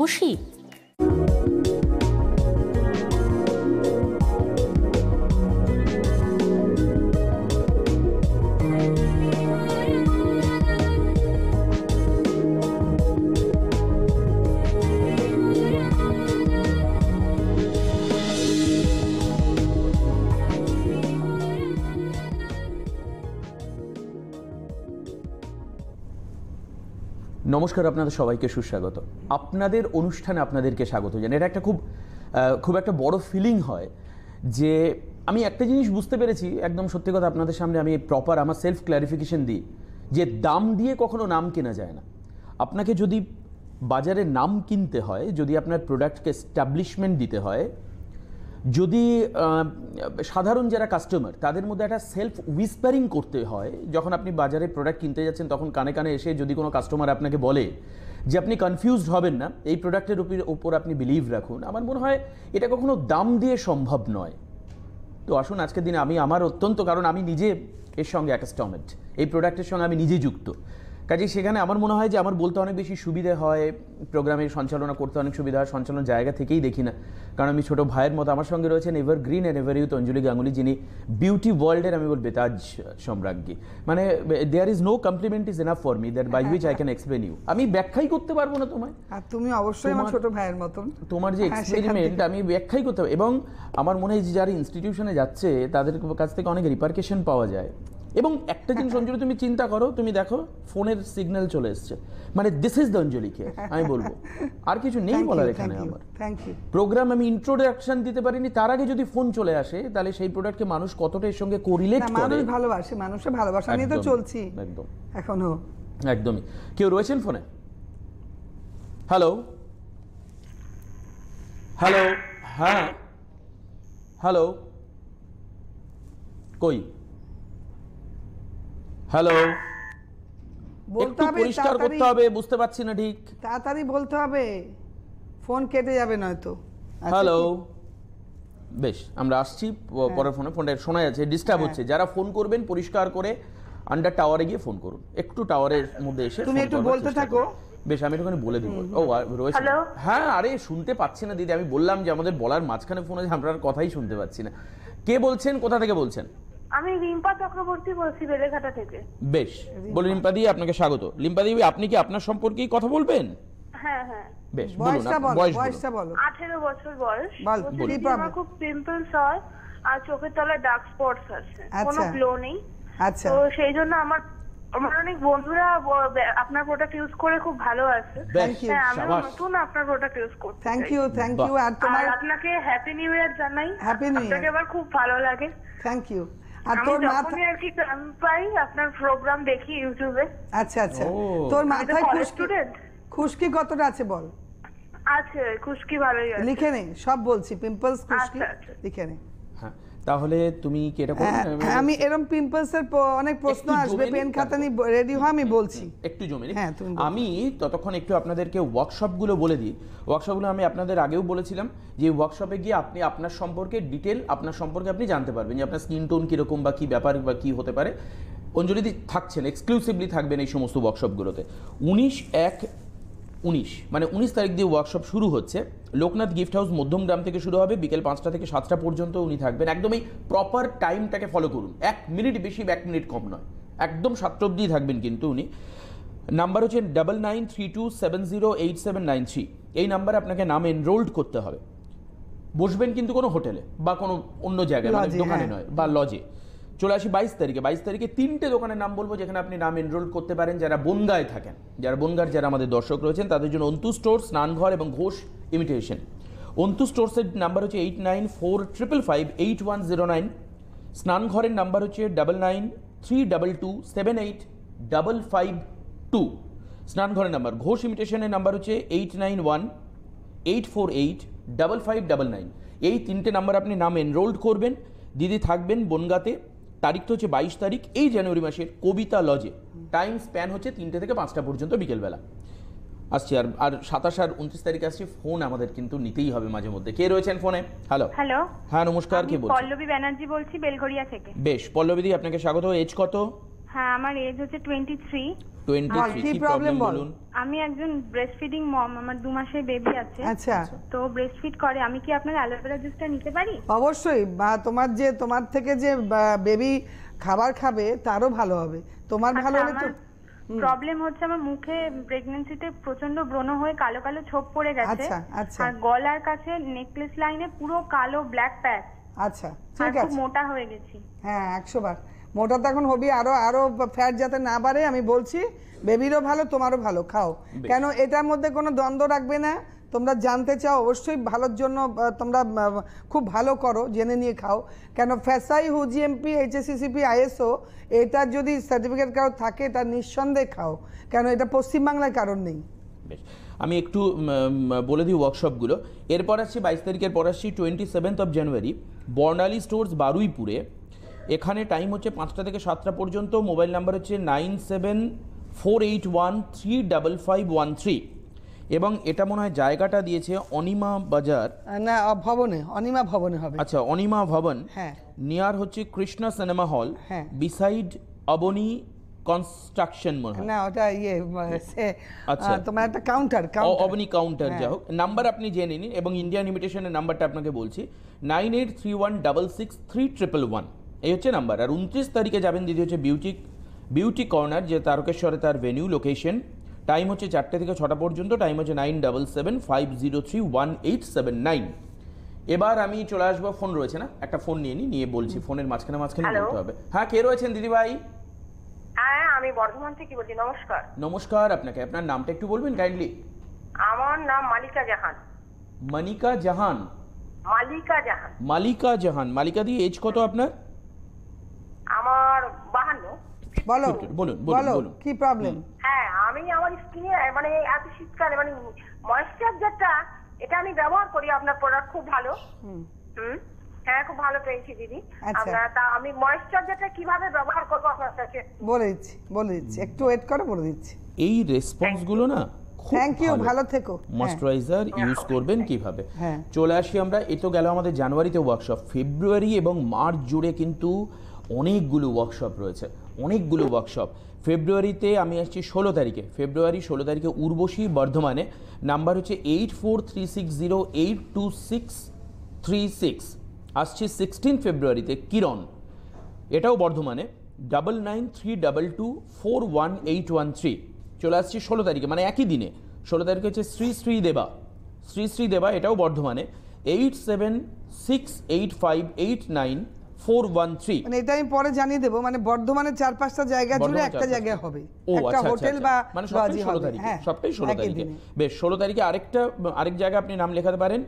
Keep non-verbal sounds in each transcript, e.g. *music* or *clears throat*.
রূপসী নমস্কার, আপনাদের সবাইকে সুস্বাগত। আপনাদের অনুষ্ঠানে আপনাদেরকে স্বাগত জানাই। এটা একটা খুব খুব একটা বড় ফিলিং হয় যে আমি একটা জিনিস বুঝতে পেরেছি, একদম সত্যি কথা আপনাদের সামনে আমি প্রপার আমার সেলফ ক্ল্যারিফিকেশন দিই, যে দাম দিয়ে কখনো নাম কেনা যায় না। আপনাকে যদি বাজারে নাম কিনতে হয়, যদি আপনার প্রোডাক্টকে স্টাবলিশমেন্ট দিতে হয় যদি সাধারণ যারা কাস্টমার তাদের মধ্যে একটা সেলফ উইসপারিং করতে হয়, যখন আপনি বাজারে প্রোডাক্ট কিনতে যাচ্ছেন, তখন কানে কানে এসে যদি কোনো কাস্টমার আপনাকে বলে যে, আপনি কনফিউজড হবেন না, এই প্রোডাক্টের উপর উপর আপনি বিলিভ রাখুন। আমার মনে হয় এটা কখনো দাম দিয়ে সম্ভব নয়। তো আসুন, আজকের দিনে আমি, আমার অত্যন্ত, কারণ আমি নিজে এর সঙ্গে অ্যাটাস্টমেন্ট এই প্রোডাক্টের সঙ্গে আমি নিজে যুক্ত। কাজে সেখানে আমার মনে হয় যে আমার বলতে অনেক বেশি সুবিধে হয় প্রোগ্রামের সঞ্চালনা করতে অনেক সুবিধা হয় সঞ্চালন জায়গা থেকেই দেখি না। কারণ আমি ছোট ভাইয়ের মতো আমার সঙ্গে রয়েছেন ever green and ever youth Anjali Ganguly যিনি বিউটি ওয়ার্ল্ডের আমি বলব বেতাজ সম্রাজ্ঞী। মানে there is no compliment is enough for me that by which I can explain you আমি ব্যাখ্যাই করতে পারব না তোমায়। আর তুমি অবশ্যই আমার তোমার- ছোট ভাইয়ের মতন। তোমার যে হ্যাঁ, এক্সপেরিমেন্ট আমি ব্যাখ্যাই করতে হবে এবং আমার মনে হয় যে যারা ইনস্টিটিউশনে যাচ্ছে তাদের কাছ থেকে অনেক রিপার্কেশন পাওয়া যায়। এবং একটা জিনিস অঞ্জলি তুমি চিন্তা করো তুমি দেখো ফোনের সিগন্যাল চলে এসছে। মানে দিস ইজ দ্য অঞ্জলিকে আমি বলব। আর কিছু নেই বলার এখানে আমার। প্রোগ্রাম আমি ইন্ট্রোডাকশন দিতে পারিনি তার আগে যদি ফোন চলে আসে তাহলে সেই প্রোডাক্টকে মানুষ কতটা এর সঙ্গে কোরিলেট করে? মানুষ ভালোবাসে মানুষের ভালোবাসা নিয়ে তো চলছি। একদম। এখনও। একদমই। কেউ রয়েছেন ফোনে হ্যালো হ্যালো হ্যাঁ। হ্যালো কই? হ্যালো বলতে একটু হবে পরিষ্কার করতে হবে বুঝতে পারছি না ঠিক। তাড়াতাড়ি বলতে হবে ফোন কেটে যাবে নয়তো। আচ্ছা হ্যালো বেশ আমরা আসছি পরের ফোনে। ফোনটা শোনা যাচ্ছে ডিস্টার্ব হ্যাঁ। হচ্ছে। যারা ফোন করবেন পরিষ্কার করে আন্ডার টাওয়ারে গিয়ে ফোন করুন। একটু টাওয়ারের মধ্যে এসে তুমি একটু বলতে থাকো। বেশ আমি একটুখানি বলে দিব। ও রয়েছে। হ্যালো? হ্যাঁ আরে শুনতে পাচ্ছি না দিদি। আমি বললাম যে আমাদের বলার মাঝখানে ফোনে যে আপনার কথাই শুনতে পাচ্ছি না। কে বলছেন? কোথা থেকে বলছেন? আমি রিম্পা চক্রবর্তী বলছি বেলেঘাটা থেকে। বেশ বলে লিম্পা দি আপনাকে স্বাগত। লিম্পা দি আপনি কি আপনার সম্পর্কেই কথা বলবেন? হ্যাঁ হ্যাঁ। বেশ বলুন বয়সটা বলো বয়স বলুন। বয়সটা বলো। আঠেরো বছর বয়স? আমার খুব পিম্পলস হয় আর চোখের তলায় ডার্ক স্পটস আছে। কোনো আচ্ছা। গ্লো নেই। আচ্ছা। তো সেই জন্য আমার আমার অনেক বন্ধুরা আপনার প্রোডাক্ট ইউজ করে খুব ভালো আছে. হ্যাঁ সাবাস। নতুন আপনার প্রোডাক্ট ইউজ করতে থ্যাংক ইউ থ্যাংক ইউ। আর তোমার আপনাকে হ্যাপি নিউ ইয়ার জানাই। Happy New Year. আপনাকে আবার খুব ভালো লাগে। থ্যাংক ইউ আর তোর মাথা আর কি টাইম পাই আপনার প্রোগ্রাম দেখি ইউটিউবে আচ্ছা আচ্ছা। তোর মাথায় খুশকি খুশকি কতটা আছে বল? আছে খুশকি ভালোই আছে। লিখে নে সব বলছি পিম্পলস খুশকি আচ্ছা, আচ্ছা। লিখে নে। তাহলে তুমি কি এটা করবে? হ্যাঁ, আমি এরকম পিম্পলস এর অনেক প্রশ্ন আসবে পেন খাতা নিয়ে রেডি হ আমি বলছি। একটু জমে। হ্যাঁ, আমি ততক্ষণ একটু আপনাদেরকে ওয়ার্কশপগুলো বলে দিই। ওয়ার্কশপগুলো আমি আপনাদের আগেও বলেছিলাম যে ওয়ার্কশপে গিয়ে আপনি আপনার সম্পর্কে ডিটেল আপনার সম্পর্কে আপনি জানতে পারবেন যে আপনার স্কিন টোন কীরকম বা কী ব্যাপার বা কী হতে পারে। অঞ্জলিদি থাকছেন এক্সক্লুসিভলি থাকবেন এই সমস্ত ওয়ার্কশপগুলোতে উনিশ এক উনিশ। মানে উনিশ তারিখ দিয়ে ওয়ার্কশপ শুরু হচ্ছে। লোকনাথ গিফট হাউস মধ্যমগ্রাম থেকে শুরু হবে বিকেল পাঁচটা থেকে সাতটা পর্যন্ত উনি থাকবেন। একদমই প্রপার টাইমটাকে ফলো করুন। এক মিনিট বেশি এক মিনিট কম নয়। একদম সাতটা অব্দি থাকবেন কিন্তু উনি। নাম্বার হচ্ছে double nine three two seven zero eight seven nine three এই নাম্বারে আপনাকে নাম এনরোল্ড করতে হবে। বসবেন কিন্তু কোনো হোটেলে বা কোনো অন্য জায়গায় মানে দোকানে হ্যাঁ। নয় বা লজে চলে আসি বাইশ তারিখে। বাইশ তারিখে তিনটে দোকানের নাম বলব যেখানে আপনি নাম এনরোল করতে পারেন যারা বনগায় থাকেন। যারা বনগার, যারা আমাদের দর্শক রয়েছেন, তাদের জন্য অন্তু স্টোর স্নানঘর এবং ঘোষ ইমিটেশন অন্তু স্টোর্সের নাম্বার হচ্ছে eight nine four triple five eight one zero nine স্নানঘরের number হচ্ছে double nine three double two seven eight double five two স্নানঘরের number Ghosh ইমিটেশনের নাম্বার হচ্ছে eight nine one eight four eight double five double nine এই তিনটে number আপনি নাম enrolled করবেন। দিদি থাকবেন বনগাতে। তারিখটা হচ্ছে বাইশ তারিখ এই জানুয়ারি মাসের কবিতা লজে। টাইম স্প্যান হচ্ছে তিনটে থেকে পাঁচটা পর্যন্ত বিকেলবেলা। আসছি আর আর সাতাশ আর উনত্রিশ তারিখে আসছি ফোন আমাদের কিন্তু নিতেই হবে মাঝে মধ্যে। কে রয়েছেন ফোনে হ্যালো হ্যালো হ্যাঁ নমস্কার কে বলছি বলছেন? পল্লবী ব্যানার্জি বলছি বেলঘড়িয়া থেকে। বেশ পল্লবী দি আপনাকে স্বাগত। এজ কত? হ্যাঁ আমার এজ হচ্ছে টোয়েন্টি থ্রি কি প্রবলেম বলুন? আমি একজন ব্রেস্ট ফিডিং মম আমার দু মাসের বেবি আছে। আচ্ছা। তো ব্রেস্ট ফিড করে আমি কি আপনার অ্যালোভেরা জুসটা নিতে পারি? অবশ্যই বা তোমার যে তোমার থেকে যে বেবি খাবার খাবে তারও ভালো হবে। তোমার ভালো আচ্ছা, হলে তো প্রবলেম হচ্ছে আমার মুখে প্রেগন্যান্সিতে প্রচণ্ড ব্রণ হয়ে কালো কালো ছোপ পড়ে গেছে। আচ্ছা, আচ্ছা। আর গলার কাছে নেকলেস লাইনে পুরো কালো ব্ল্যাক প্যাচ আচ্ছা ঠিক আছে। মোটা হয়ে গেছি। হ্যাঁ একশো বার। মোটা তো এখন হবি আরও আরও ফ্যাট যাতে না বাড়ে আমি বলছি বেবিরও ভালো তোমারও ভালো খাও। কেন এটার মধ্যে কোনো দ্বন্দ্ব রাখবে না? তোমরা জানতে চাও অবশ্যই ভালোর জন্য তোমরা খুব ভালো করো জেনে নিয়ে খাও। কেন ফ্যাসাই হুজিএমপি এইচএসসিসিপি আইএসও এটার যদি সার্টিফিকেট কারও থাকে এটা নিঃসন্দেহে খাও। কেন এটা পশ্চিমবাংলায় কারণ নেই। বেশ। আমি একটু বলে দিই ওয়ার্কশপগুলো এরপর আসছি বাইশ তারিখের পর আসছি twenty seventh of January Barnali stores বারুইপুরে। এখানে টাইম হচ্ছে পাঁচটা থেকে সাতটা পর্যন্ত। মোবাইল নাম্বার হচ্ছে nine seven four eight one three double five one three এবং এটা মনে হয় জায়গাটা দিয়েছে অনিমা বাজার। না ভবনে অনিমা ভবনে হবে। আচ্ছা অনিমা ভবন। হ্যাঁ। নিয়ার হচ্ছে কৃষ্ণা সিনেমা হল হ্যাঁ। বিসাইড অবনী কনস্ট্রাকশন মনে হয়। না ওটা ইয়ে আচ্ছা। তোমার একটা কাউন্টার অবনী কাউন্টার যা। হোক। নাম্বার আপনি জেনে নিন এবং ইন্ডিয়ান ইমিটেশনের নাম্বারটা আপনাকে বলছি। Nine eight three one double six three triple one এই হচ্ছে নাম্বার। আর উনত্রিশ তারিখে যাবেন দিদি হচ্ছে বিউটি বিউটি কর্নার যে তারকেশ্বরে তার ভেনিউ লোকেশন টাইম হচ্ছে চারটে থেকে ছটা পর্যন্ত টাইম হচ্ছে nine double seven five zero three one eight seven nine এবার আমি চলে আসব ফোন রয়েছে না? একটা ফোন নিয়ে নিই নিয়ে বলছি ফোনের মাঝখানে মাঝখানে বলতে হবে। হ্যাঁ কে রয়েছেন দিদি ভাই? হ্যাঁ আমি বর্ধমান থেকে বলছি নমস্কার। নমস্কার আপনাকে আপনার নামটা একটু বলবেন কাইন্ডলি আমার নাম মালিকা জাহান। মনিকা জাহান? মালিকা জাহান। মালিকা জাহান। মালিকা দিয়ে এজ কত আপনার? আমার বাহান্ন। বলো বলুন, বলুন, বলো কি প্রবলেম হ্যাঁ আমি আমার স্কিনে মানে এত শীতকালে মানে ময়েশ্চারাইজারটা এটা আমি ব্যবহার করি আপনার প্রোডাক্ট খুব ভালো। হুম। হ্যাঁ খুব ভালো পেয়েছি দিদি। আচ্ছা। আপনার তা আমি ময়েশ্চারাইজারটা কীভাবে ব্যবহার করব আপনার কাছে? বলে দিচ্ছি বলে দিচ্ছি। একটু ওয়েট করো বলে দিচ্ছি। এই রেসপন্সগুলো না থ্যাংক ইউ ভালো। থেকো। হ্যাঁ। ময়শ্চারাইজার ইউজ করবেন কীভাবে? হ্যাঁ। চলে আসি আমরা এ তো গেল আমাদের জানুয়ারিতে ওয়ার্কশপ ফেব্রুয়ারি এবং মার্চ জুড়ে কিন্তু অনেকগুলো ওয়ার্কশপ রয়েছে, অনেকগুলো ওয়ার্কশপ ফেব্রুয়ারিতে আমি আসছি ষোলো তারিখে। ফেব্রুয়ারি ষোলো তারিখে উর্বশী বর্ধমানে। নাম্বার হচ্ছে eight four three six zero eight two six three six আসছি সিক্সটিন ফেব্রুয়ারিতে, কিরণ। এটাও বর্ধমানে। Double nine three double two four one eight one three চলে আসছি ষোলো তারিখে মানে একই দিনে। ষোলো তারিখে হচ্ছে শ্রী শ্রী দেবা। শ্রী শ্রী দেবা, এটাও বর্ধমানে। Eight seven six eight five eight nine four one three. মানে এটা আমি পরে জানিয়ে দেবো মানে বর্ধমানের চার পাঁচটা জায়গা জুড়ে একটা জায়গায় হবে। একটা হোটেল। বা মানে সবটাই ষোলো তারিখে। সবটাই ষোলো তারিখে। বেশ ষোলো তারিখে আরেকটা আরেক জায়গায় আপনি নাম লেখাতে পারেন।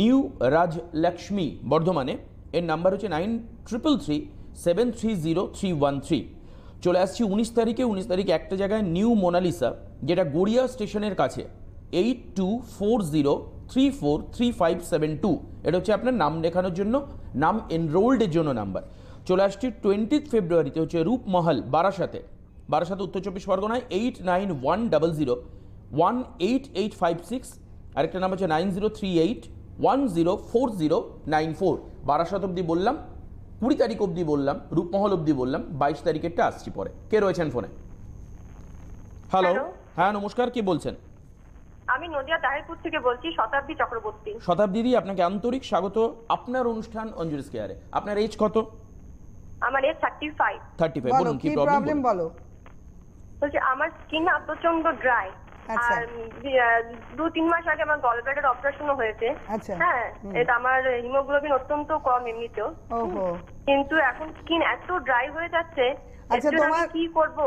নিউ রাজ লক্ষ্মী বর্ধমানে। এর নাম্বার হচ্ছে nine triple three seven three zero three one three. চলে আসছি উনিশ তারিখে। উনিশ তারিখে একটা জায়গায় নিউ মোনালিসা যেটা গড়িয়া স্টেশনের কাছে। Eight two four zero three four three five seven two এটা হচ্ছে আপনার নাম লেখানোর জন্য নাম এনরোল্ডের জন্য নাম্বার চলে আসছি টোয়েন্টিথ ফেব্রুয়ারিতে হচ্ছে রূপমহল বারাসাতে। বারাসাতে উত্তর চব্বিশ পরগনায় eight nine one double zero one eight eight five six আরেকটা নাম্বার হচ্ছে nine zero three eight one zero four zero nine four Barasat অবধি বললাম কুড়ি তারিখ অবধি বললাম রূপমহল অবধি বললাম বাইশ তারিখেরটা আসছি পরে। কে রয়েছেন ফোনে হ্যালো হ্যাঁ নমস্কার কে বলছেন? আমি নদিয়া তাহিরপুর থেকে বলছি শতাব্দী চক্রবর্তী। শতাব্দী আপনাকে আন্তরিক স্বাগত। আপনার অনুষ্ঠান অঞ্জুরি স্কেয়ারে। আপনার এজ কত? আমার age thirty five thirty five বলো বলুন কি প্রবলেম বলো? বলছি আমার স্কিন প্রচণ্ড ড্রাই। আর দু তিন মাস আগে আমার গলব্লাডার অপারেশনও হয়েছে। আচ্ছা। হ্যাঁ এটা আমার হিমোগ্লোবিন অত্যন্ত কম এমনিতেও। কিন্তু এখন স্কিন এত ড্রাই হয়ে যাচ্ছে আচ্ছা, তোমার- কি করব?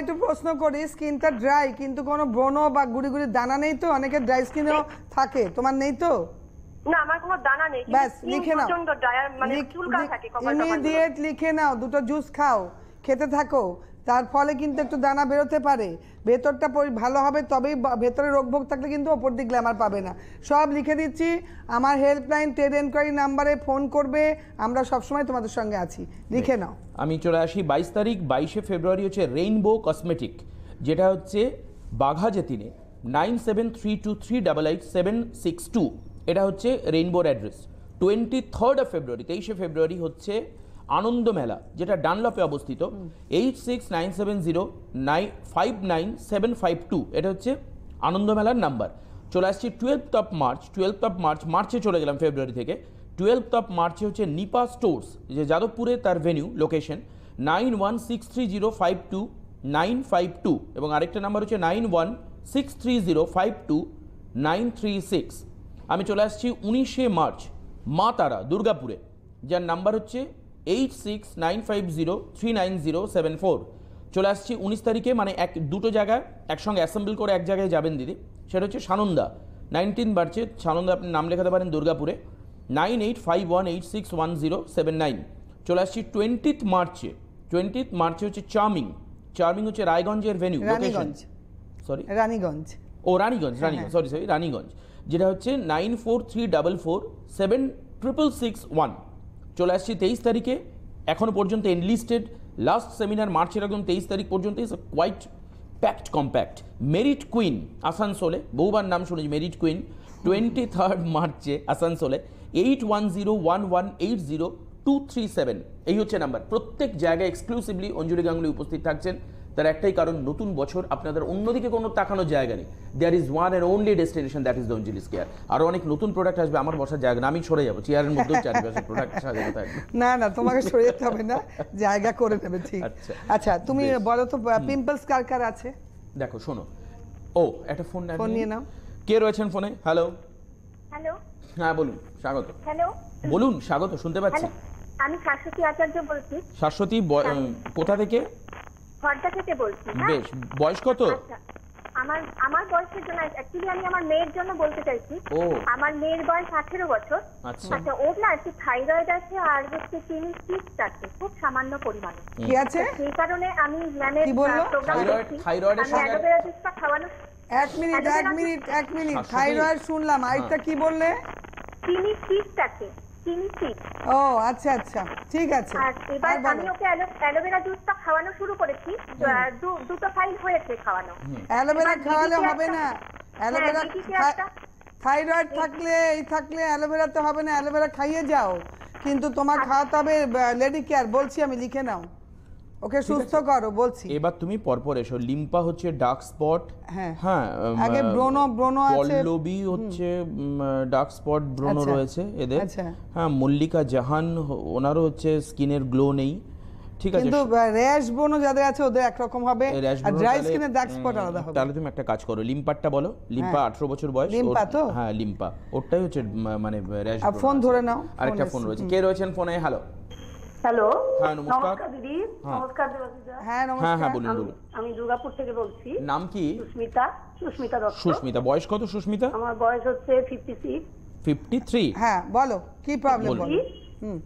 একটু প্রশ্ন করি স্কিনটা ড্রাই কিন্তু কোনো ব্রণ বা গুড়ি গুড়ি দানা নেই তো? অনেকে ড্রাই স্কিনও থাকে। তোমার নেই তো? না আমার কোনো দানা নেই ব্যাস লিখে নাও। মানে চুলকা থাকে ইমিডিয়েট লিখে নাও দুটো জুস খাও খেতে থাকো। তার ফলে কিন্তু একটু দানা বেরোতে পারে। ভেতরটা ভালো হবে তবেই ভেতরে রোগ ভোগ থাকলে কিন্তু ওপর দিক গ্ল্যামার পাবে না। সব লিখে দিচ্ছি। আমার হেল্পলাইন ট্রেড এনকোয়ারি নাম্বারে ফোন করবে। আমরা সবসময় তোমাদের সঙ্গে আছি। লিখে নাও। আমি চলে আসি বাইশ তারিখ, বাইশে ফেব্রুয়ারি হচ্ছে রেইনবো কসমেটিক যেটা হচ্ছে বাঘা জেতিনে nine seven three two three double eight seven six two. এটা হচ্ছে রেইনবোর address twenty third of February, তেইশে ফেব্রুয়ারি হচ্ছে আনন্দ মেলা যেটা ডানলপে অবস্থিত eight six nine seven zero nine five nine seven five two এটা হচ্ছে আনন্দ মেলার নাম্বার। চলে আসছি twelfth of March twelfth of March মার্চে চলে গেলাম ফেব্রুয়ারি থেকে। টুয়েলথ অফ মার্চে হচ্ছে নিপা স্টোর্স যে যাদবপুরে তার venue location nine one six three zero five two nine five two এবং আরেকটা নাম্বার হচ্ছে nine one six three zero five two nine three six আমি চলে আসছি উনিশে মার্চ মা তারা, দুর্গাপুরে, যার নাম্বার হচ্ছে eight six nine five zero three nine zero seven four চলে আসছি উনিশ তারিখে মানে এক দুটো জায়গায় একসঙ্গে অ্যাসেম্বল করে এক জায়গায় যাবেন দিদি। সেটা হচ্ছে সানন্দা। নাইনটিন মার্চে সানন্দা আপনি নাম লেখাতে পারেন দুর্গাপুরে। Nine eight five one eight six one zero seven nine চলে আসছি টোয়েন্টিথ মার্চে। টোয়েন্টিথ মার্চে হচ্ছে চার্মিং। চার্মিং হচ্ছে রায়গঞ্জের ভেনিউ রানীগঞ্জ। সরি রানীগঞ্জ। ও রানীগঞ্জ রানীগঞ্জ সরি সরি রানীগঞ্জ। যেটা হচ্ছে nine four three double four seven triple six one চলে আসছি তেইশ তারিখে। এখনও পর্যন্ত এনলিস্টেড লাস্ট সেমিনার মার্চের একদম তেইশ তারিখ পর্যন্ত। Is quite pact compact merit queen আসানসোলে বহুবার নাম শুনেছি মেরিট কুইন টোয়েন্টি থার্ড মার্চে আসানসোলে eight one zero one one eight zero two three seven এই হচ্ছে নাম্বার প্রত্যেক জায়গায় এক্সক্লুসিভলি অঞ্জলি গাঙ্গুলি উপস্থিত থাকছেন। তার একটাই কারণ নতুন বছর আপনাদের অন্যদিকে কোনো তাকানোর জায়গা নেই। There is one and only destination that is the Anjali square আরও অনেক নতুন প্রোডাক্ট আসবে আমার বসার জায়গা না আমি সরে যাব। চেয়ারের মধ্যেও চারিপাশে প্রোডাক্ট সাজানো থাকবে না না তোমাকে সরে যেতে হবে না জায়গা করে নেবে ঠিক। আচ্ছা। আচ্ছা তুমি বলো তো পিম্পলস কার কার আছে? দেখো শোনো। ও একটা ফোন ফোন নিয়ে নাও। কে রয়েছেন ফোনে হ্যালো হ্যালো হ্যাঁ বলুন স্বাগত। হ্যালো বলুন স্বাগত শুনতে পাচ্ছি। আমি শাশ্বতী আচার্য বলছি। শাশ্বতী কোথা থেকে? খর্দা থেকে বলছি হ্যাঁ? বেশ বয়স কত? আচ্ছা আমার আমার বয়সের জন্য অ্যাকচুয়ালি আমি আমার মেয়ের জন্য বলতে চাইছি। ও। আমার মেয়ের বয়স আঠেরো বছর। আচ্ছা। আচ্ছা ওর না একটু থাইরয়েড আছে আর হচ্ছে চিনি সিস্ট আছে খুব সামান্য পরিমাণে। কি আছে? সেই কারণে আমি ম্যামের প্রোগ্রাম থাইরয়েড- থাইরয়েডের সঙ্গে- অ্যালোভেরা খাওয়ানো এক মিনিট এক মিনিট এক মিনিট। থাইরয়েড শুনলাম। আরেকটা কি বললে? চিনি সিস্ট আছে। ও আচ্ছা আচ্ছা ঠিক আছে। আর এবার আমি ওকে অ্যালোভেরা জুসটা খাওয়ানো শুরু করেছি। দুটো ফাইল হয়েছে খাওয়ানো। অ্যালোভেরা খাওয়ালে হবে না। অ্যালোভেরা হ্যাঁ, একটা- থাইরয়েড থাকলে এই থাকলে অ্যালোভেরা তো হবে না। অ্যালোভেরা খাইয়ে যাও। কিন্তু তোমার। খাওয়াতে হবে লেডি কেয়ার বলছি আমি লিখে নাও। ওকে সুস্থ করো বলছি। এবার তুমি পরপর এসো। লিম্পা হচ্ছে ডার্ক স্পট হ্যাঁ। হ্যাঁ আগে ব্রণ ব্রণ আছে। পল্লবী হচ্ছে ডার্ক স্পট ব্রণ আচ্ছা। রয়েছে এদের। আচ্ছা। হ্যাঁ মল্লিকা জাহান ওনারও হচ্ছে স্কিনের গ্লো নেই। ঠিক আছে কিন্তু র্যাশ ব্রণ যাদের আছে ওদের একরকম হবে। এই আর ড্রাই তাহলে- স্কিনে ডার্ক স্পট আলাদা হবে। তাহলে তুমি একটা কাজ করো লিম্পারটা বলো। লিম্পা হ্যাঁ। আঠারো বছর বয়স লিম্পা তো? হ্যাঁ লিম্পা। ওরটাই হচ্ছে মানে র্যাশ ফোন ধরে নাও, আরেকটা ফোন রয়েছে। কে রয়েছেন ফোনে হ্যালো হ্যালো? হ্যাঁ, নমস্কার। দিদি হ্যাঁ। নমস্কার। হ্যাঁ হ্যাঁ নমস্কার। হ্যাঁ বলুন আমি বলুন। আমি দুর্গাপুর থেকে বলছি। নাম কি? সুস্মিতা সুস্মিতা দত্ত। সুস্মিতা বয়স কত সুস্মিতা? আমার বয়স হচ্ছে ফিফটি সিক্স ফিফটি থ্রি হ্যাঁ বলো কি প্রবলেম। বলো? হুম।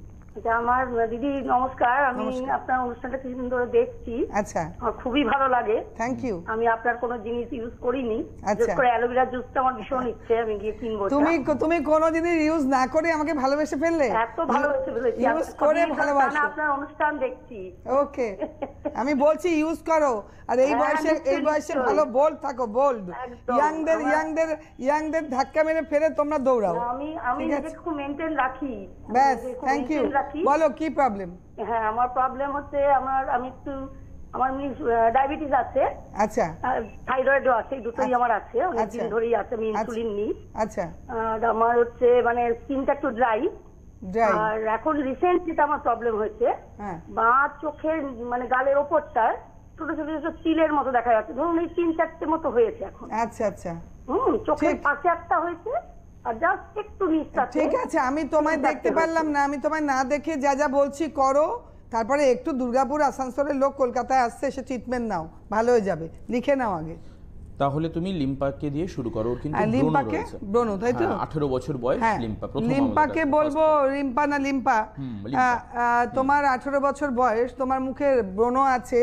আমার দিদি নমস্কার। আমি আপনার অনুষ্ঠানটা কিছুদিন ধরে দেখছি। আচ্ছা। আমার খুবই ভালো লাগে। থ্যাংক ইউ আমি আপনার কোনো জিনিস ইউজ করিনি। আচ্ছা। করে অ্যালোভেরা জুসটা আমার ভীষণ ইচ্ছে আমি গিয়ে কিনবো তুমি তুমি কোনো জিনিস ইউজ না করে আমাকে ভালোবেসে ফেললে? এত ভালোবেসে ফেলেছি। ইউজ করে ভালোবাসো। আপনার অনুষ্ঠান দেখছি। ওকে আমি বলছি ইউজ করো। আর এই হ্যাঁ, বয়সে এই বয়সে ভালো বোল্ড থাকো বোল্ড ইয়াংদের ইয়াংদের ইয়াংদের ধাক্কা মেরে ফেরে তোমরা দৌড়াও। আমি আমি নিজেকে খুব মেনটেন রাখি। ব্যাস থ্যাংক ইউ রাখি বলো কি প্রবলেম হ্যাঁ আমার প্রবলেম হচ্ছে আমার আমি একটু আমার ডায়াবেটিস আছে। আচ্ছা। থাইরয়েডও আছে দুটোই আচ্ছা। আমার আছে। অনেকদিন আচ্ছা। ধরেই আছে আমি আচ্ছা। ইনসুলিন নিই। আচ্ছা। আর আমার হচ্ছে মানে স্কিনটা একটু ড্রাই আর এখন রিসেন্ট যেটা আমার প্রবলেম হয়েছে হ্যাঁ। বাঁ চোখের মানে গালের ওপরটা ছোট ছোট ছোট তিলের মতো দেখা যাচ্ছে। ধরুন এই তিন চারটে মতো হয়েছে এখন। আচ্ছা আচ্ছা। হুম চোখের পাশে একটা হয়েছে জাস্ট একটু নিচটা ঠিক আছে আমি তোমায় দেখতে পারলাম না আমি তোমায় না দেখে যা যা বলছি করো। তারপরে একটু দুর্গাপুর আসানসোলের লোক কলকাতায় আসছে এসে ট্রিটমেন্ট নাও ভালো হয়ে যাবে। লিখে নাও আগে। তাহলে তুমি লিম্পাকে দিয়ে শুরু করো কিন্তু লিম্পাকে? ব্রণ, তাই তো? হ্যাঁ, 18 বছর বয়স হ্যাঁ লিম্পা প্রথম লিম্পাকে বলব রিম্পা না লিম্পা। তোমার আঠেরো বছর বয়স তোমার মুখে ব্রণ আছে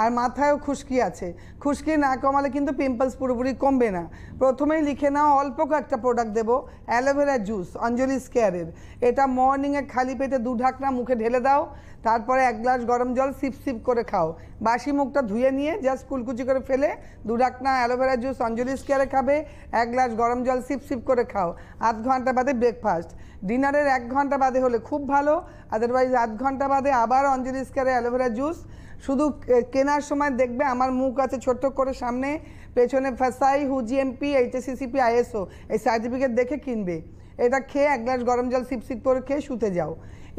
আর মাথায়ও খুশকি আছে। খুশকি না কমালে কিন্তু পিম্পলস পুরোপুরি কমবে না। প্রথমেই লিখে নাও অল্প কয়েকটা প্রোডাক্ট দেবো, অ্যালোভেরা জুস, অঞ্জলি স্কেয়ারের। এটা মর্নিংয়ে খালি পেটে দু ঢাকনা মুখে ঢেলে দাও, তারপরে এক গ্লাস গরম জল সিপ সিপ করে খাও। বাসি মুখটা ধুয়ে নিয়ে জাস্ট কুলকুচি করে ফেলে দু ঢাকনা অ্যালোভেরা জুস, অঞ্জলি স্কেয়ারে খাবে, এক গ্লাস গরম জল সিপ সিপ করে খাও। আধ ঘণ্টা বাদে ব্রেকফাস্ট ডিনারের এক ঘণ্টা বাদে হলে খুব ভালো আদারওয়াইজ আধ ঘণ্টা বাদে আবার অঞ্জলি স্কেয়ারে অ্যালোভেরা জুস শুধু কেনার সময় দেখবে আমার মুখ আছে ছোট্ট করে সামনে, পেছনে ফাসাই হুজিএমপি এইচএসিসিপি আইএসও। এই সার্টিফিকেট দেখে কিনবে। এটা খেয়ে এক গ্লাস গরম জল সিপ সিপ করে খেয়ে শুতে যাও।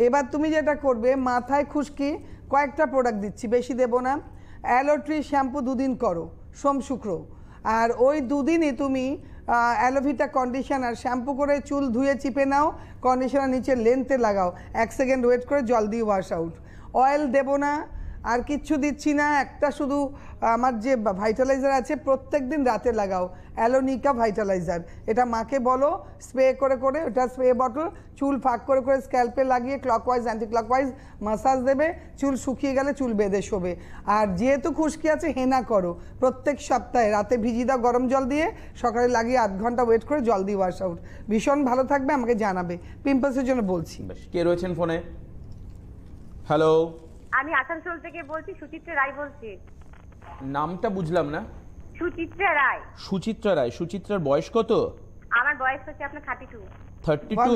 এবার তুমি যেটা করবে, মাথায় খুশকি, কয়েকটা প্রোডাক্ট দিচ্ছি, বেশি দেবো না। অ্যালোট্রি শ্যাম্পু দুদিন করো, সোম শুক্র। আর ওই দুদিনই তুমি অ্যালোভিটা কন্ডিশনার শ্যাম্পু করে চুল ধুয়ে চিপে নাও কন্ডিশনার নিচে লেন্থে লাগাও। এক সেকেন্ড ওয়েট করে জল দিয়ে ওয়াশ আউট অয়েল দেবো না আর কিচ্ছু দিচ্ছি না, একটা শুধু আমার যে ভাইটালাইজার আছে, প্রত্যেক দিন রাতে লাগাও। অ্যালোনিকা ভাইটালাইজার এটা মাকে বলো, স্প্রে করে করে, ওটা স্প্রে বটল চুল ফাঁক করে করে স্ক্যাল্পে লাগিয়ে ক্লকওয়াইজ অ্যান্টি ক্লকওয়াইজ মাসাজ দেবে, চুল শুকিয়ে গেলে চুল বেঁধে শোবে। আর যেহেতু খুশকি আছে, হেনা করো। প্রত্যেক সপ্তাহে রাতে ভিজিয়ে দাও গরম জল দিয়ে, সকালে লাগিয়ে আধ ঘণ্টা ওয়েট করে জল দিয়ে ওয়াশ আউট ভীষণ ভালো থাকবে, আমাকে জানাবে। পিম্পলসের জন্য বলছি। কে রয়েছেন ফোনে হ্যালো আমি আসানসোল থেকে বলছি সুচিত্রা রায় বলছি। নামটা বুঝলাম না। সুচিত্রা রায়। সুচিত্রা রায় সুচিত্রার বয়স কত? আমার বয়স হচ্ছে আপনার থার্টি টু থার্টি টু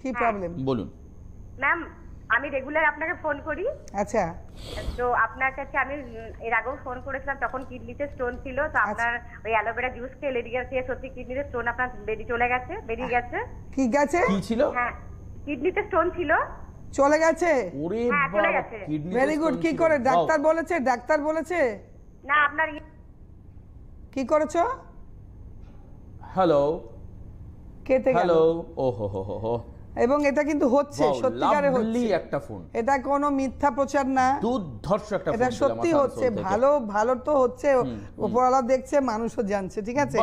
কি প্রবলেম বলুন। ম্যাম আমি রেগুলার আপনাকে ফোন করি। আচ্ছা। তো আপনার কাছে আমি এর আগেও ফোন করেছিলাম তখন কিডনিতে স্টোন ছিল তো আপনার ওই অ্যালোভেরা জুস খেয়ে লেডি গেছে সত্যি কিডনিতে স্টোন আপনার বেরিয়ে চলে গেছে বেরিয়ে গেছে। কি গেছে? কি ছিল? হ্যাঁ কিডনিতে স্টোন ছিল। চলে গেছে? ওরে হ্যাঁ, বাবা কিডনি ভেরি গুড কি করে? ডাক্তার বলেছে? ডাক্তার বলেছে? না আপনার কি করেছ? হ্যালো কে থেকে হ্যালো ও হো হো হো। এবং এটা কিন্তু হচ্ছে সত্যিকারে হচ্ছে। একটা ফোন এটা কোনো মিথ্যা প্রচার না। দুর্ধর্ষ একটা এটা সত্যি হচ্ছে ভালো ভালো তো হচ্ছে উপরওয়ালা দেখছে মানুষও জানছে ঠিক আছে.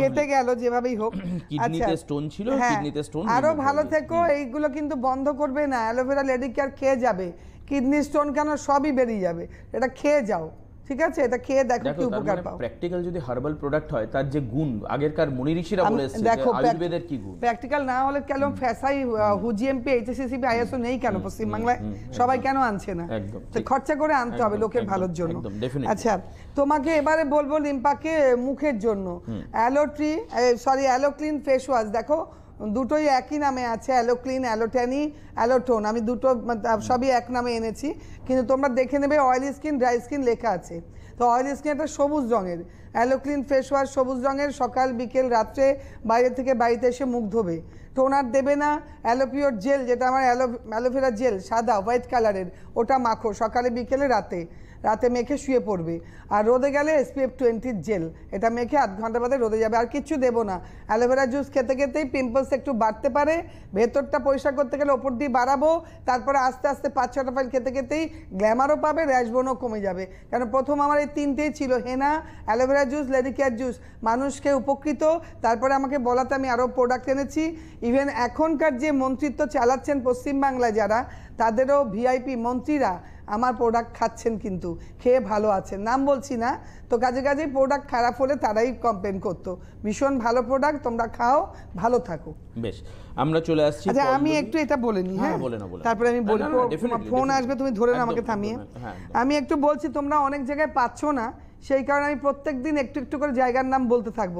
কেটে গেল যেভাবেই হোক। *clears throat* কিডনিতে স্টোন ছিল, হ্যাঁ, কিডনিতে stone আরও ভালো থেকো এইগুলো কিন্তু বন্ধ করবে না। অ্যালোভেরা লেডি কেয়ার খেয়ে যাবে। কিডনি স্টোন কেন? সবই বেরিয়ে যাবে। এটা খেয়ে যাও। ঠিক আছে? এটা খেয়ে দেখো কি উপকার মানে পাও। প্র্যাকটিক্যাল যদি হার্বাল প্রোডাক্ট হয় তার যে গুণ আগেরকার মুনি ঋষিরা বলে দেখো আয়ুর্বেদের কি গুণ? প্র্যাকটিক্যাল না হলে কেন ফ্যাসাই হুজিএমপি এইচএসসিসিপি আইএসও নেই কেন? পশ্চিমবাংলায় সবাই কেন আনছে না? একদম, তো। খরচা করে আনতে হবে লোকের ভালোর জন্য. আচ্ছা তোমাকে এবারে বলব লিম্পাকে মুখের জন্য। অ্যালোট্রি সরি অ্যালোক্লিন ফেস ওয়াশ দেখো। দুটোই একই নামে আছে অ্যালোক্লিন অ্যালোট্যানি অ্যালোটোন। আমি দুটো মানে, সবই এক নামে এনেছি। কিন্তু তোমরা দেখে নেবে অয়েলি স্কিন ড্রাই স্কিন লেখা আছে। তো অয়েলি স্কিন এটা সবুজ রঙের। অ্যালোক্লিন ফেস ওয়াশ সবুজ রঙের সকাল বিকেল রাত্রে বাইরে থেকে বাড়িতে এসে মুখ ধোবে। টোনার দেবে না অ্যালোপিওর জেল যেটা আমার অ্যালো অ্যালোভেরা জেল সাদা হোয়াইট কালারের ওটা মাখো সকালে বিকেলে রাতে। রাতে মেখে শুয়ে পড়বে। আর রোদে গেলে এসপিএফ টোয়েন্টির জেল। এটা মেখে আধ ঘণ্টা বাদে রোদে যাবে। আর কিচ্ছু দেবো না। অ্যালোভেরা জুস খেতে খেতেই পিম্পলস একটু বাড়তে পারে। ভেতরটা পরিষ্কার করতে গেলে ওপর দিয়ে বাড়াবো। তারপরে আস্তে আস্তে পাঁচ ছটা ফাইল খেতে খেতেই গ্ল্যামারও পাবে র্যাশবোনও কমে যাবে। কারণ প্রথম আমার এই তিনটেই ছিল, হেনা, aloe vera juice lady care juice. মানুষকে উপকৃত। তারপরে আমাকে বলাতে আমি আরও প্রোডাক্ট এনেছি। ইভেন এখনকার যে মন্ত্রিত্ব চালাচ্ছেন পশ্চিমবাংলায় যারা, তাদেরও ভিআইপি মন্ত্রীরা আমার প্রোডাক্ট খাচ্ছেন কিন্তু খেয়ে ভালো আছেন। নাম বলছি না তো কাজে কাজে প্রোডাক্ট খারাপ হলে তারাই কমপ্লেন করতো। ভীষণ ভালো প্রোডাক্ট তোমরা খাও ভালো থাকো। বেশ আমরা চলে আসছি আচ্ছা আমি একটু এটা বলে নিই হ্যাঁ, হ্যাঁ? বলে নাও, বলে তারপরে আমি না, বলি না, না, তোমার definitely, ফোন আসবে তুমি ধরে আমাকে থামিয়ে। হ্যাঁ, একদম। আমি একটু বলছি তোমরা অনেক জায়গায় পাচ্ছ না সেই কারণে আমি প্রত্যেক দিন একটু একটু করে জায়গার নাম বলতে থাকব।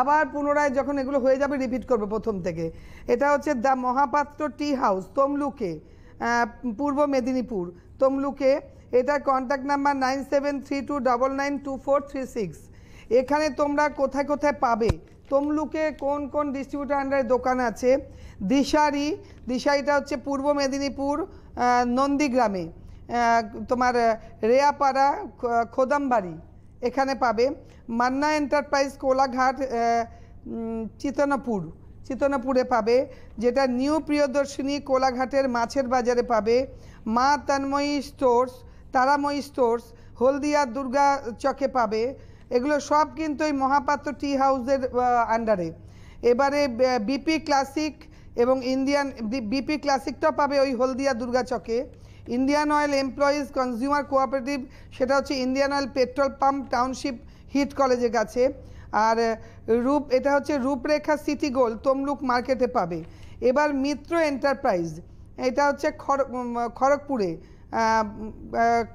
আবার পুনরায় যখন এগুলো হয়ে যাবে রিপিট করব প্রথম থেকে। এটা হচ্ছে দ্য মহাপাত্র টি হাউস তমলুকে পূর্ব মেদিনীপুর। তমলুকে এটার contact number nine seven three two double nine two four three six এখানে তোমরা কোথায় কোথায় পাবে? তমলুকে কোন কোন ডিস্ট্রিবিউটার আন্ডারে দোকান আছে? দিশারি, দিশারিটা হচ্ছে পূর্ব মেদিনীপুর নন্দীগ্রামে। তোমার রেয়াপাড়া খোদামবাড়ি এখানে পাবে। মান্না এন্টারপ্রাইজ কোলাঘাট চিতনাপুর, চিতনাপুরে পাবে। যেটা নিউ প্রিয়দর্শিনী কোলাঘাটের মাছের বাজারে পাবে। মা তন্ময়ী স্টোর্স, তারাময়ী স্টোর্স, হলদিয়া দুর্গা চকে পাবে। এগুলো সব কিন্তু এই মহাপাত্র টি হাউসের আন্ডারে এবারে বিপি ক্লাসিক এবং ইন্ডিয়ান বিপি ক্লাসিকটাও পাবে ওই হলদিয়া দুর্গা চকে। Indian oil employees consumer cooperative সেটা হচ্ছে Indian oil petrol pump township HIT কলেজের কাছে। আর রূপ, এটা হচ্ছে রূপরেখা সিটি গোল্ড তমলুক মার্কেটে পাবে। এবার মিত্র এন্টারপ্রাইজ এটা হচ্ছে খড়- খড়গপুরে।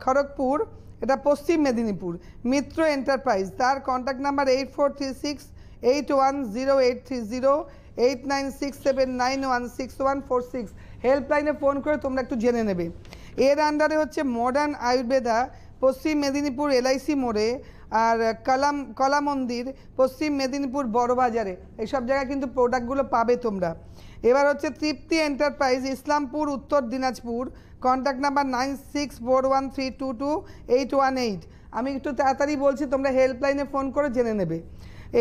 খড়গপুর, এটা পশ্চিম মেদিনীপুর। মিত্র এন্টারপ্রাইজ, তার contact number eight four three six eight one zero eight three zero eight nine six seven nine one six one four six হেল্পলাইনে phone করে তোমরা একটু জেনে নেবে। এর আন্ডারে হচ্ছে মডার্ন আয়ুর্বেদা পশ্চিম মেদিনীপুর এলআইসি মোড়ে, আর কলাম কলা মন্দির পশ্চিম মেদিনীপুর বড়বাজারে। এইসব জায়গায় কিন্তু প্রোডাক্টগুলো পাবে তোমরা। এবার হচ্ছে Tripti enterprise, Islampur, Uttar Dinajpur. Contact number nine six four one three two two eight one eight আমি একটু তাড়াতাড়ি বলছি, তোমরা হেল্পলাইনে ফোন করে জেনে নেবে।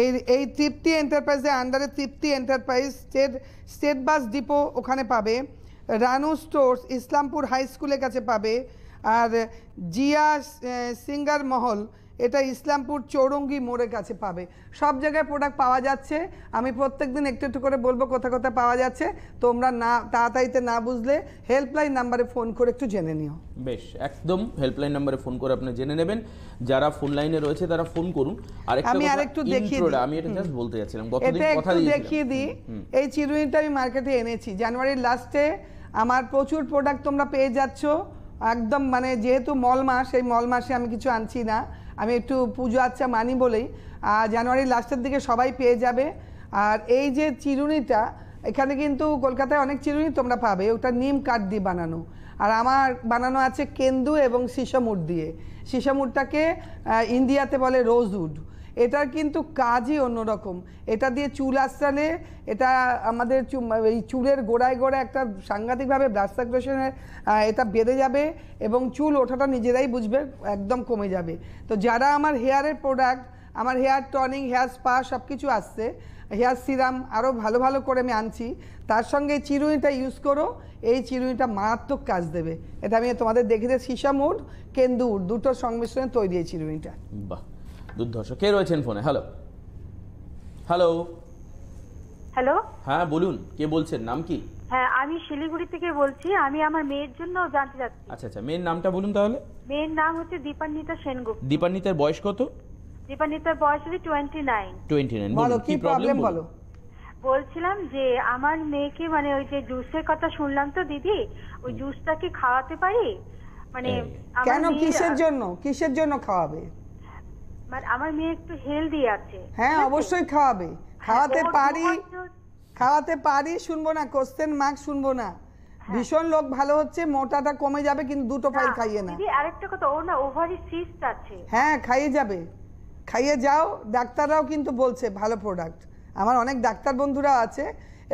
এই এই তৃপ্তি এন্টারপ্রাইজের আন্ডারে Tripti enterprise state state bus depot ওখানে পাবে। রানু স্টোর্স ইসলামপুর হাই স্কুলের কাছে পাবে। আর জিয়া সিঙ্গার মহল এটা ইসলামপুর চৌরঙ্গি মোড়ের কাছে পাবে। সব জায়গায় প্রোডাক্ট পাওয়া যাচ্ছে। আমি প্রত্যেকদিন একটু একটু করে বলব কোথায় কোথায় পাওয়া যাচ্ছে। তোমরা না তাড়াতাড়িতে না বুঝলে হেল্পলাইন নাম্বারে ফোন করে একটু জেনে নিও। বেশ একদম হেল্পলাইন নাম্বারে ফোন করে আপনি জেনে নেবেন। যারা ফোন লাইনে রয়েছে তারা ফোন করুন। আর আমি আরেকটু দেখিয়ে দিই। আমি এটা জাস্ট বলতে যাচ্ছিলাম গতদিন কথা একটু দিয়েছিলাম। দেখিয়ে দিই। এই চিরুনিটা আমি মার্কেটে এনেছি। জানুয়ারির লাস্টে আমার প্রচুর প্রোডাক্ট তোমরা পেয়ে যাচ্ছ। একদম মানে যেহেতু মল মাস এই মল মাসে আমি কিছু আনছি না। আমি একটু পুজো আচ্ছা মানি বলেই জানুয়ারির লাস্টের দিকে সবাই পেয়ে যাবে। আর এই যে চিরুনিটা, এখানে কিন্তু কলকাতায় অনেক চিরুনি তোমরা পাবে, ওটা নিম কাঠ দিয়ে বানানো। আর আমার বানানো আছে কেন্দু এবং সিসামুর দিয়ে। সিসামুরটাকে ইন্ডিয়াতে বলে রোজউড এটার কিন্তু কাজই অন্যরকম। এটা দিয়ে চুল আশ্রালে এটা আমাদের এই চুলের গোড়ায় গোড়ায় একটা সাংঘাতিকভাবে ব্লাড সার্কুলেশনের এটা বেড়ে যাবে এবং চুল ওঠাটা নিজেরাই বুঝবে, একদম কমে যাবে। তো যারা আমার হেয়ারের প্রোডাক্ট, আমার হেয়ার টনিং, হেয়ার স্পা সব কিছু আসছে, হেয়ার সিরাম আরও ভালো ভালো করে আমি আনছি, তার সঙ্গে এই চিরুনিটা ইউজ করো, এই চিরুনিটা মারাত্মক কাজ দেবে। এটা আমি তোমাদের দেখে দিই সিসামুড কেন্দুর দুটোর সংমিশ্রণে তৈরি এই চিরুনিটা। বাহ। দুর্ধর্ষ। কে রয়েছেন ফোনে? হ্যালো হ্যালো হ্যালো হ্যাঁ বলুন কে বলছেন? নাম কি? হ্যাঁ আমি শিলিগুড়ি থেকে বলছি আমি আমার মেয়ের জন্য জানতে চাচ্ছি। আচ্ছা আচ্ছা মেয়ের নামটা বলুন তাহলে। মেয়ের নাম হচ্ছে দীপান্বিতা সেনগুপ্ত। দীপান্বিতার বয়স কত? দীপান্বিতার বয়স হচ্ছে টোয়েন্টি নাইন টোয়েন্টি নাইন বলো কি প্রবলেম বলো? বলছিলাম যে আমার মেয়েকে মানে ওই যে জুসের কথা শুনলাম তো দিদি ওই জুসটা কি খাওয়াতে পারি? মানে কেন কিসের জন্য? কিসের জন্য খাওয়াবে? মানে আমার মেয়ে একটু হেলদি আছে হ্যাঁ অবশ্যই খাওয়াবে। খাওয়াতে পারি খাওয়াতে পারি শুনব না কোশ্চেন মার্ক শুনব না। ভীষণ লোক ভালো হচ্ছে মোটাটা কমে যাবে কিন্তু দুটো ফাইল খাইয়ে না। আরেকটা কথা ওর না ওভারি সিস্ট আছে। হ্যাঁ খাইয়ে যাবে। খাইয়ে যাও ডাক্তাররাও কিন্তু বলছে ভালো প্রোডাক্ট আমার অনেক ডাক্তার বন্ধুরাও আছে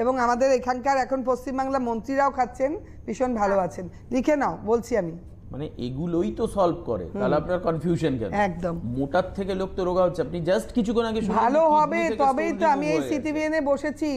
এবং আমাদের এখানকার এখন পশ্চিমবাংলা মন্ত্রীরাও খাচ্ছেন ভীষণ ভালো আছেন। লিখে নাও বলছি আমি। মানে এগুলোই তো সলভ করে। তাহলে আপনার কনফিউশন কেন? একদম। মোটার থেকে লোক তো রোগা হচ্ছে। আপনি জাস্ট কিছুক্ষণ আগে ভালো হবে তবেই তো আমি এই সিটিভিএনে বসেছি।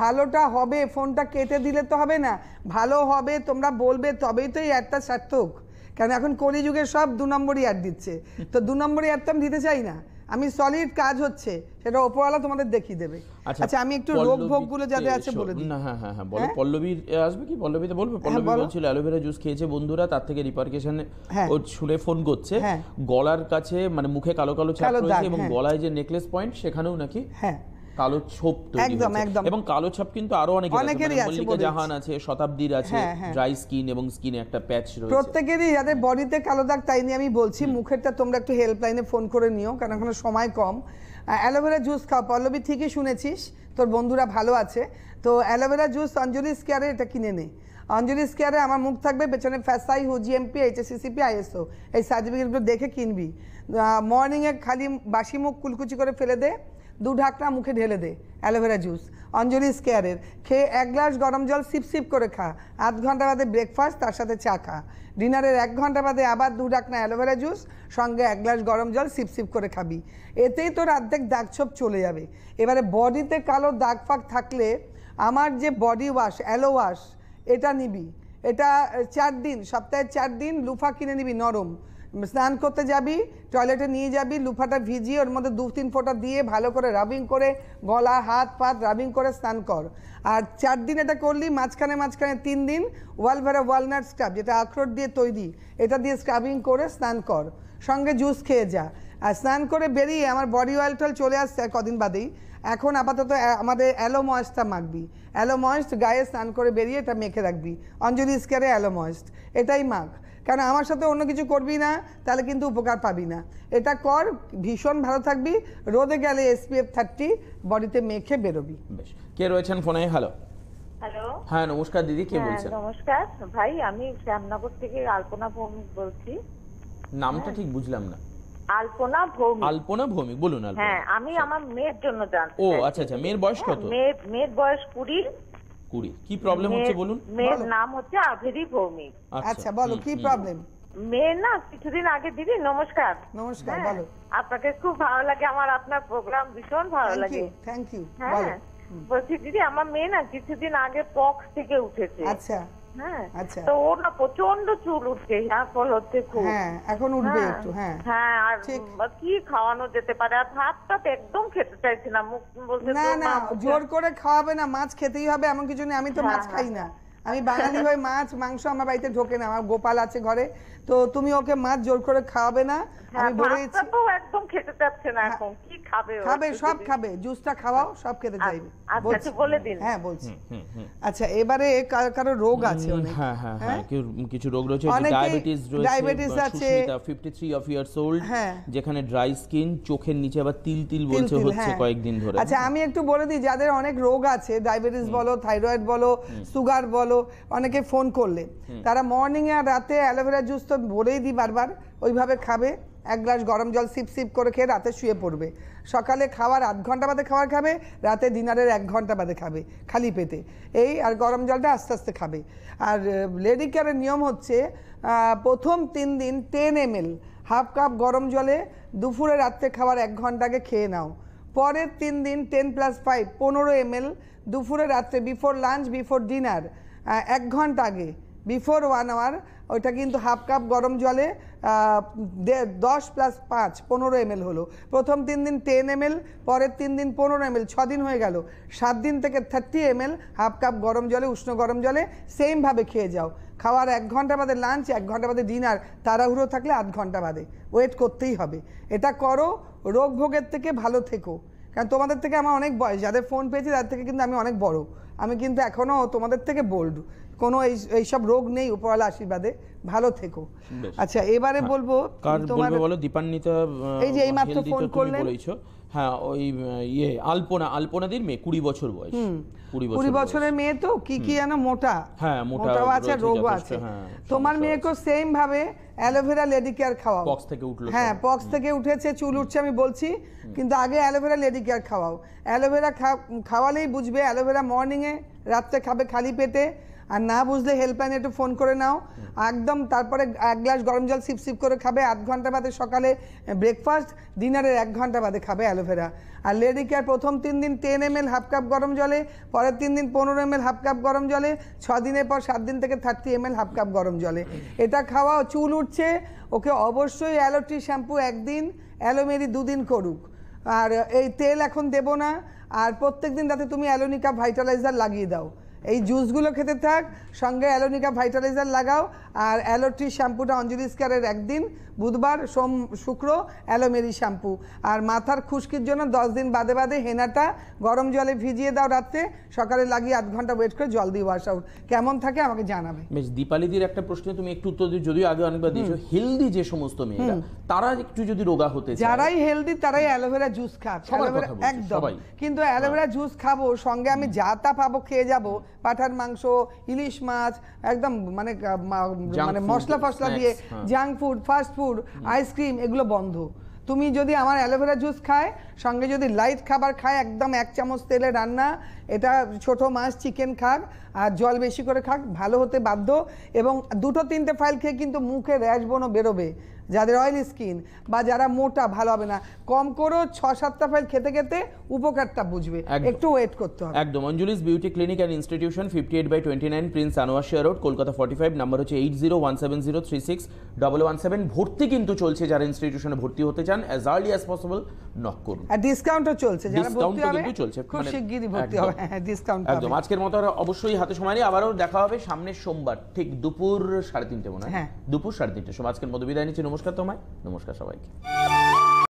ভালোটা হবে ফোনটা কেটে দিলে তো হবে না। ভালো হবে তোমরা বলবে তবেই তো এই অ্যাডটা সার্থক। কারণ এখন কলিযুগে সব দু নম্বরই অ্যাড দিচ্ছে। তো দু নম্বরই অ্যাড তো আমি দিতে চাই না। আমি সলিড কাজ হচ্ছে সেটা ওপরওয়ালা তোমাদের দেখিয়ে দেবে আচ্ছা আমি একটু রোগ ভোগ ভোগগুলো যাতে আছে বলে দিই না হ্যাঁ হ্যাঁ হ্যাঁ বলো পল্লবী পল্লবীর আসবে কি পল্লবীতে বলবে পল্লবী বলো। বলছিল অ্যালোভেরা জুস খেয়েছে বন্ধুরা তার থেকে রিপারকেশন হ্যাঁ। ও শুনে ফোন করছে হ্যাঁ। গলার কাছে মানে মুখে কালো কালো ছাপ রয়েছে এবং হ্যাঁ। গলায় যে নেকলেস পয়েন্ট সেখানেও নাকি হ্যাঁ কালো ছোপ তৈরি একদম, একদম। এবং কালো ছাপ কিন্তু আরও অনেকের আছে। অনেকেরই মানে আছে, মল্লিকা জাহান আছে শতাব্দীর আছে হ্যাঁ, হ্যাঁ। ড্রাই স্কিন এবং স্কিনে একটা প্যাচ রয়েছে। প্রত্যেকেরই যাদের বডিতে কালো দাগ তাই নিয়ে আমি বলছি মুখেরটা তোমরা একটু হেল্পলাইনে ফোন করে নিও কারণ এখন সময় কম। অ্যালোভেরা জুস খাও। পল্লবী ঠিকই শুনেছিস তোর বন্ধুরা ভালো আছে। তো অ্যালোভেরা জুস অঞ্জলি স্কেয়ারে এটা কিনে নে। অঞ্জলি স্কেয়ারে আমার মুখ থাকবে পেছনে ফ্যাসাই হুজিএমপি এইচএসসিসিপি আইএসও এই সার্টিফিকেটগুলো দেখে কিনবি। মর্নিংয়ে খালি বাসি মুখ কুলকুচি করে ফেলে দে। দু ঢাকনা মুখে ঢেলে দে, অ্যালোভেরা জুস। অঞ্জলি স্কেয়ারের, খেয়ে এক গ্লাস গরম জল সিপ সিপ করে খা। আধ ঘণ্টা বাদে ব্রেকফাস্ট তার সাথে চা খা। ডিনারের এক ঘণ্টা বাদে আবার দু ঢাকনা অ্যালোভেরা জুস, সঙ্গে এক গ্লাস গরম জল সিপ সিপ করে খাবি। এতেই তোর অর্ধেক দাগ ছোপ চলে যাবে। এবারে বডিতে কালো দাগ ফাগ থাকলে আমার যে বডি ওয়াশ, অ্যালো ওয়াশ, এটা নিবি। এটা চার দিন, সপ্তাহে চার দিন লুফা কিনে নিবি নরম। স্নান করতে যাবি টয়লেটে নিয়ে যাবি, লুফাটা ভিজিয়ে ওর মধ্যে দু তিন ফোঁটা দিয়ে ভালো করে রাবিং করে গলা, হাত, পাত রাবিং করে স্নান কর। আর চার দিন এটা করলি, মাঝখানে মাঝখানে তিন দিন ওয়ালভেরা ওয়ালনাট স্ক্রাব যেটা আখরোট দিয়ে তৈরি, এটা দিয়ে স্ক্রাবিং করে স্নান কর। সঙ্গে জুস খেয়ে যা। আর স্নান করে বেরিয়ে আমার বডি অয়েল টয়েল চলে আসছে কদিন বাদেই। এখন আপাতত আমাদের অ্যালো ময়েস্টটা মাখবি। অ্যালো ময়েস্ট গায়ে স্নান করে বেরিয়ে এটা মেখে রাখবি। অঞ্জলি স্কেয়ারে অ্যালো ময়েস্ট এটাই মাখ। কারণ আমার সাথে অন্য কিছু করবি না তাহলে কিন্তু উপকার পাবি না। এটা কর ভীষণ ভালো থাকবি রোদে গেলে এসপিএফ থার্টি বডিতে মেখে বেরোবি। বেশ। কে রয়েছেন ফোনে? হ্যালো হ্যালো হ্যাঁ নমস্কার দিদি কে হ্যাঁ বলছেন? নমস্কার। ভাই আমি শ্যামনগর থেকে আলপনা ভৌমিক বলছি। নামটা ঠিক বুঝলাম না। আলপনা ভৌমিক। আলপনা ভৌমিক বলুন আলপনা। হ্যাঁ আমি আমার মেয়ের জন্য জানতে ও আচ্ছা আচ্ছা মেয়ের বয়স হ্যাঁ, কত? মেয়ের মেয়ের বয়স কুড়ি। কুড়ি। কি প্রবলেম হচ্ছে মেয়ের- বলুন? মেয়ের নাম হচ্ছে আভেরি ভৌমিক। আচ্ছা। বলো কি প্রবলেম মেয়ে না কিছুদিন আগে দিদি নমস্কার। নমস্কার হ্যাঁ, বলো। আপনাকে খুব ভালো লাগে আমার আপনার প্রোগ্রাম ভীষণ ভালো লাগে। থ্যাংক ইউ হ্যাঁ বলছি দিদি আমার মেয়ে না কিছুদিন আগে পক্স থেকে উঠেছে। আচ্ছা। হ্যাঁ আচ্ছা। তো ওর না প্রচণ্ড চুল উঠছে হেয়ার ফল হচ্ছে খুব। হ্যাঁ এখন উঠবে হ্যাঁ, একটু হ্যাঁ। হ্যাঁ আর। কি খাওয়ানো যেতে পারে? আর ভাতটা একদম খেতে চাইছি না মুখ বলতে না না জোর করে খাওয়াবে না মাছ খেতেই হবে এমন কিছু নেই আমি তো হ্যাঁ, মাছ খাই না। আমি বাঙালি হয়ে মাছ মাংস আমার বাড়িতে ঢোকে না আমার গোপাল আছে ঘরে তো তুমি ওকে মাছ জোর করে খাওয়াবে না হ্যাঁ, আমি বলে দিচ্ছি তো একদম খেতে চাচ্ছে না এখন কি খাবে খাবে সব খাবে জুসটা খাওয়াও সব খেতে চাইবে আচ্ছা, বলছি। আচ্ছা, বলে দিন। হ্যাঁ বলছি। আচ্ছা এবারে কার কারও রোগ আছে অনেক হ্যাঁ হ্যাঁ হ্যাঁ হ্যাঁ? কিছু রোগ রয়েছে ডায়াবেটিস রয়েছে diabetes আছে। 53 অফ ইয়ার্স ওল্ড হ্যাঁ। যেখানে ড্রাই স্কিন চোখের নিচে আবার তিল তিল বলছে হচ্ছে হ্যাঁ। কয়েকদিন ধরে আচ্ছা আমি একটু বলে দিই যাদের অনেক রোগ আছে ডায়াবেটিস বলো থাইরয়েড বলো সুগার বলো অনেকে ফোন করলে তারা মর্নিং আর রাতে অ্যালোভেরা জুস তো বলেই দিই বারবার, ওইভাবে খাবে, এক গ্লাস গরম জল সিপ সিপ করে খেয়ে রাতে শুয়ে পড়বে। সকালে খাওয়ার আধ ঘণ্টা বাদে খাবার খাবে, রাতে ডিনারের এক ঘণ্টা বাদে খাবে, খালি পেটে। এই আর গরম জলটা আস্তে আস্তে খাবে। আর লেডি কেয়ারের নিয়ম হচ্ছে প্রথম তিন দিন টেন এম হাফ কাপ গরম জলে দুপুরে রাত্রে খাওয়ার এক ঘণ্টা আগে খেয়ে নাও। পরের তিন দিন টেন প্লাস ফাইভ পনেরো এম দুপুরে রাত্রে বিফোর লাঞ্চ বিফোর ডিনার এক ঘণ্টা আগে বিফোর ওয়ান আওয়ার ওইটা কিন্তু হাফ কাপ গরম জলে দশ প্লাস পাঁচ, পনেরো এম হলো। প্রথম তিন দিন টেন এম পরের তিন দিন পনেরো এম ছ দিন হয়ে গেল। সাত দিন থেকে থার্টি এম হাফ কাপ গরম জলে, উষ্ণ গরম জলে সেমভাবে খেয়ে যাও। খাওয়ার এক ঘণ্টা বাদে লাঞ্চ এক ঘণ্টা বাদে ডিনার তাড়াহুড়ো থাকলে আধ ঘণ্টা বাদে। ওয়েট করতেই হবে। এটা করো, রোগ ভোগের থেকে ভালো থেকো। কারণ তোমাদের থেকে আমার অনেক বয়স, যাদের ফোন পেয়েছি তাদের থেকে কিন্তু আমি অনেক বড়। আমি কিন্তু এখনও তোমাদের থেকে বোল্ড কোনো এই এইসব রোগ নেই উপরওয়ালা আশীর্বাদে ভালো থেকো। আচ্ছা এবারে হ্যাঁ। বলব তোমার বলো? দীপান্বিতা এই যে এইমাত্র ফোন করলেন। বলেইছো। হ্যাঁ ওই ইয়ে আলপনা আলপনাদির মেয়ে কুড়ি বছর বয়স। কুড়ি কুড়ি বছর বছরের মেয়ে তো? কি কি যেন মোটা। হ্যাঁ, মোটা মোটাও আছে রোগও আছে। হ্যাঁ, তোমার মেয়েকেও সেম ভাবে অ্যালোভেরা লেডি কেয়ার খাওয়াও। পক্স থেকে উঠল হ্যাঁ পক্স থেকে উঠেছে চুল উঠছে আমি বলছি। কিন্তু আগে অ্যালোভেরা লেডি কেয়ার খাওয়াও। অ্যালোভেরা খাওয়ালেই বুঝবে অ্যালোভেরা মর্নিংয়ে রাত্রে খাবে খালি পেটে। আর না বুঝলে হেল্পলাইনে একটু ফোন করে নাও। একদম তারপরে এক গ্লাস গরম জল সিপ সিপ করে খাবে, আধ ঘণ্টা বাদে সকালে ব্রেকফাস্ট ডিনারের এক ঘণ্টা বাদে খাবে অ্যালোভেরা আর লেডি কেয়ার প্রথম তিন দিন ten M L half cup গরম জলে, পরের তিন দিন পনেরো এম এল হাফ কাপ গরম জলে, ছ দিনের পর সাত দিন থেকে thirty M L half cup গরম জলে। এটা খাওয়া চুল উঠছে, ওকে অবশ্যই অ্যালোটি শ্যাম্পু একদিন অ্যালোমেরি দুদিন করুক। আর এই তেল এখন দেবো না, আর প্রত্যেক দিন রাতে তুমি অ্যালোনিকা ভাইটালাইজার লাগিয়ে দাও। এই জুসগুলো খেতে থাক সঙ্গে অ্যালোনিকা ভাইটালাইজার লাগাও আর অ্যালোট্রি শ্যাম্পুটা অঞ্জলি স্কারের একদিন। বুধবার সোম শুক্র অ্যালোমেরি শ্যাম্পু। আর মাথার খুশকির জন্য দশ দিন বাদে বাদে হেনাটা গরম জলে ভিজিয়ে দাও রাত্রে। সকালে লাগিয়ে আধ ঘণ্টা ওয়েট করে জল দিয়ে ওয়াশ আউট কেমন থাকে আমাকে জানাবে। বেশ দীপালিদির একটা প্রশ্ন তুমি একটু উত্তর দিও যদিও আগে অনেকবার দিয়েছ হেলদি যে সমস্ত মেয়েরা তারা একটু যদি রোগা হতে চায়। যারাই হেলদি তারাই অ্যালোভেরা জুস খাক। একদম। কিন্তু অ্যালোভেরা জুস খাব সঙ্গে আমি যা তা পাবো খেয়ে যাব। পাঠার মাংস ইলিশ মাছ একদম মানে মানে মশলা ফসলা দিয়ে। Junk food fast food ice cream, এগুলো বন্ধ। তুমি যদি আমার অ্যালোভেরা জুস খায়, সঙ্গে যদি লাইট খাবার খায়, একদম এক চামচ তেলে রান্না, এটা ছোট মাছ, চিকেন খাক, আর জল বেশি করে খাক, ভালো হতে বাধ্য। এবং দুটো তিনটে ফাইল খেয়ে কিন্তু মুখে র্যাশ বনও বেরোবে। যাদের অয়েলি স্কিন বা যারা মোটা ভালো হবে না কম করো ছ সাতটা ফাইল খেতে খেতে উপকারটা বুঝবে। একটু ওয়েট করতে হবে। একদম। Anjali's beauty clinic and institution fifty eight by twenty nine prince Anwar Shah road Kolkata forty five number হচ্ছে eight zero one seven zero three six double one seven ভর্তি কিন্তু চলছে যারা ইনস্টিটিউশনে ভর্তি হতে চান as early as possible knock করুন। আর ডিসকাউন্টও চলছে যারা ভর্তি হবে কিন্তু চলছে, খুব মানে শিগগিরই ভর্তি হবে হ্যাঁ ডিসকাউন্ট একদম। আজকের মতো অবশ্যই হাতে সময় নেই আবারও দেখা হবে সামনের সোমবার ঠিক দুপুর সাড়ে তিনটে মনে হয়। হ্যাঁ। দুপুর সাড়ে তিনটে সময়। আজকের মতো বিদায় নিচ্ছি নমস্কার তোমায়। নমস্কার সবাইকে।